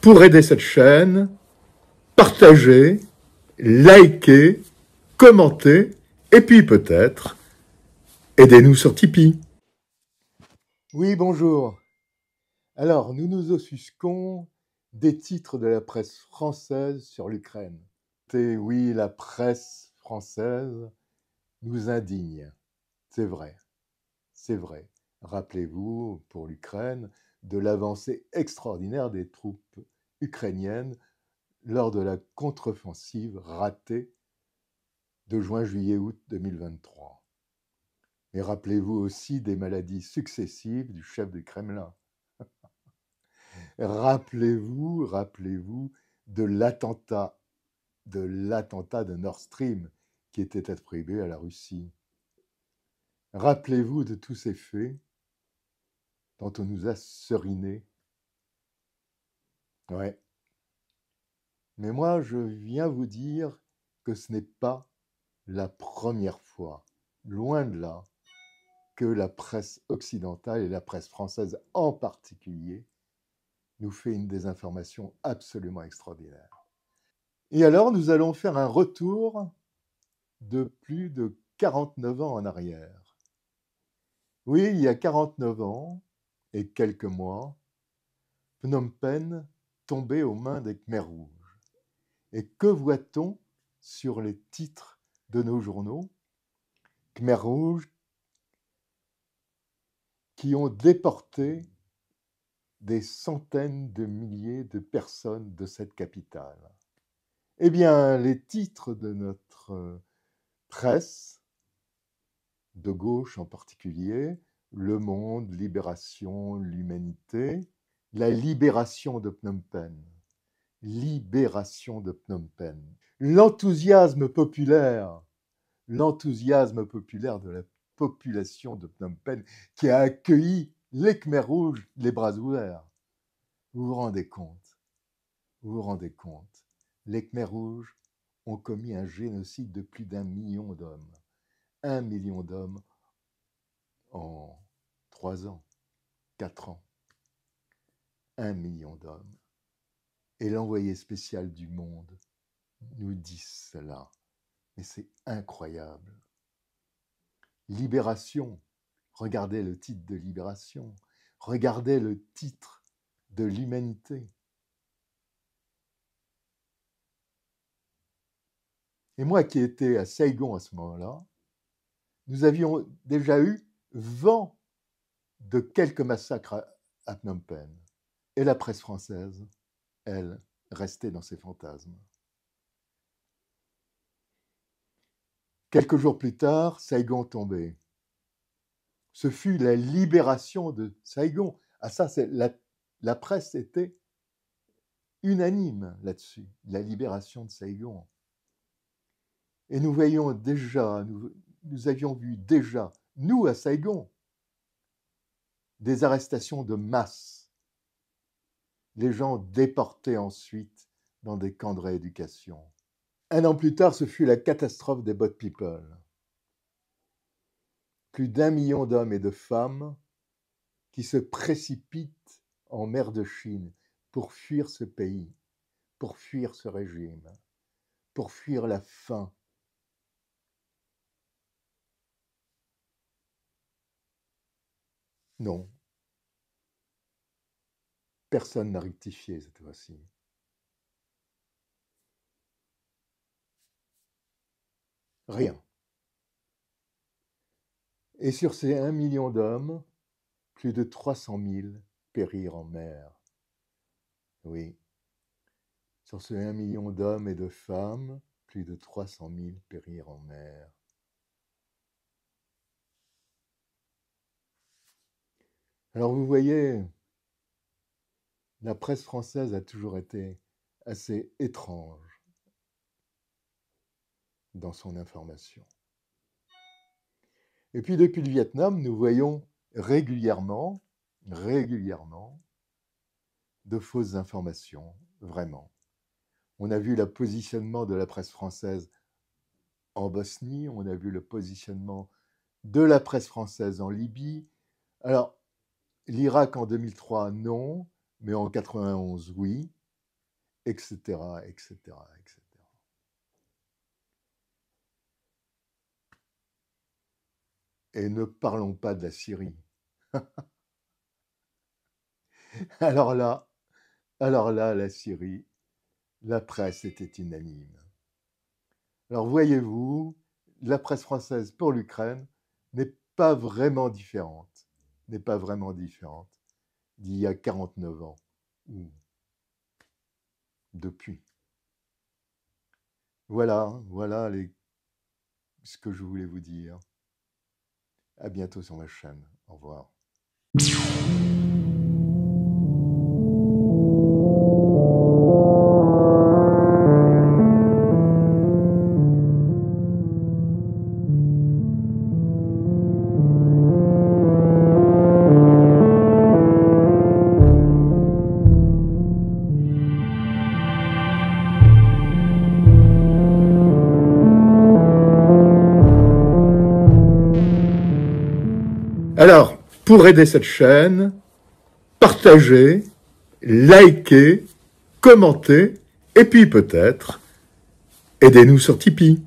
pour aider cette chaîne, partagez, likez, commentez, et puis peut-être, aidez-nous sur Tipeee. Oui, bonjour. Alors, nous nous offusquons des titres de la presse française sur l'Ukraine. Et oui, la presse française nous indigne. C'est vrai. C'est vrai. Rappelez-vous, pour l'Ukraine, de l'avancée extraordinaire des troupes ukrainiennes lors de la contre-offensive ratée de juin, juillet, août 2023. Mais rappelez-vous aussi des maladies successives du chef du Kremlin. rappelez-vous, rappelez-vous de l'attentat de l'attentat de Nord Stream qui était attribué à la Russie. Rappelez-vous de tous ces faits dont on nous a seriné. Ouais. Mais moi, je viens vous dire que ce n'est pas la première fois, loin de là, que la presse occidentale et la presse française en particulier nous fait une désinformation absolument extraordinaire. Et alors, nous allons faire un retour de plus de 49 ans en arrière. Oui, il y a 49 ans quelques mois, Phnom Penh tombait aux mains des Khmers rouges. Et que voit-on sur les titres de nos journaux? Khmer rouges qui ont déporté des centaines de milliers de personnes de cette capitale. Eh bien, les titres de notre presse, de gauche en particulier, Le Monde, Libération, l'Humanité, la libération de Phnom Penh, libération de Phnom Penh, l'enthousiasme populaire, l'enthousiasme populaire de la population de Phnom Penh qui a accueilli les Khmers rouges les bras ouverts. Vous vous rendez compte? Vous vous rendez compte? Les Khmers rouges ont commis un génocide de plus d'un million d'hommes. Un million d'hommes en trois ans, quatre ans. Un million d'hommes. Et l'envoyé spécial du monde nous dit cela. Mais c'est incroyable. Libération. Regardez le titre de Libération. Regardez le titre de l'humanité. Et moi qui étais à Saigon à ce moment-là, nous avions déjà eu vent de quelques massacres à Phnom Penh. Et la presse française, elle, restait dans ses fantasmes. Quelques jours plus tard, Saigon tombait. Ce fut la libération de Saigon. À ça, la, la presse était unanime là-dessus, la libération de Saigon. Et nous voyons déjà, nous, avions vu déjà, nous à Saigon, des arrestations de masse. Les gens déportés ensuite dans des camps de rééducation. Un an plus tard, ce fut la catastrophe des Bot People. Plus d'un million d'hommes et de femmes qui se précipitent en mer de Chine pour fuir ce pays, pour fuir ce régime, pour fuir la faim, Non. Personne n'a rectifié cette fois-ci. Rien. Et sur ces un million d'hommes, plus de 300 000 périrent en mer. Oui. Sur ces un million d'hommes et de femmes, plus de 300 000 périrent en mer. Alors vous voyez, la presse française a toujours été assez étrange dans son information. Et puis depuis le Vietnam, nous voyons régulièrement, régulièrement, de fausses informations, vraiment. On a vu le positionnement de la presse française en Bosnie, on a vu le positionnement de la presse française en Libye. Alors, L'Irak en 2003, non, mais en 91, oui. etc., etc., etc. Et ne parlons pas de la Syrie. alors là, alors là, la Syrie, la presse était unanime. Alors voyez-vous, la presse française pour l'Ukraine n'est pas vraiment différente, n'est pas vraiment différente d'il y a 49 ans ou depuis. Voilà, voilà ce que je voulais vous dire. À bientôt sur ma chaîne. Au revoir. Alors, pour aider cette chaîne, partagez, likez, commentez, et puis peut-être, aidez-nous sur Tipeee.